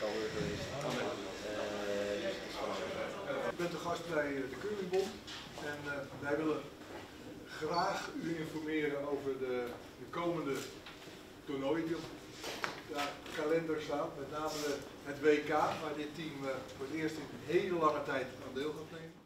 Eh, Geweest. Ik ben te gast bij eh, de Keuringbond en eh, wij willen graag u informeren over de, de komende toernooi die op de kalender staat Met name het WK, waar dit team voor het eerst in een hele lange tijd aan deel gaat nemen.